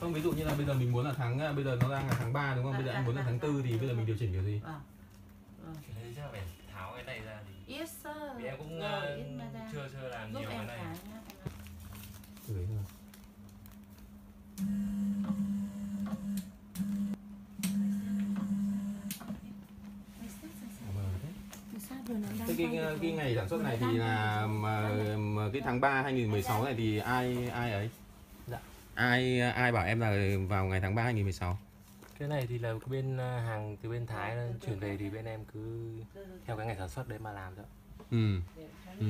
không ví dụ như là bây giờ mình muốn là tháng à, bây giờ nó đang là tháng 3 đúng không bây giờ À, anh muốn là à, tháng à, 4 thì bây giờ mình điều chỉnh kiểu gì Vâng. Cái đấy chắc là phải tháo cái này ra thì Yes sir. vì em cũng madam. chưa chưa làm Giúp nhiều cái này đấy thôi thế. Thế cái, cái ngày sản xuất này thì là mà, mà cái tháng 3 2016 này thì ai ai ấy? Ai ai bảo em là vào ngày tháng 3 2016? cái này thì là bên ờ, hàng từ bên Thái nó chuyển về thì bên em cứ theo cái ngày sản xuất đấy mà làm thôi Ừ. Ừ.